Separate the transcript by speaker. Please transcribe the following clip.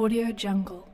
Speaker 1: Audio Jungle.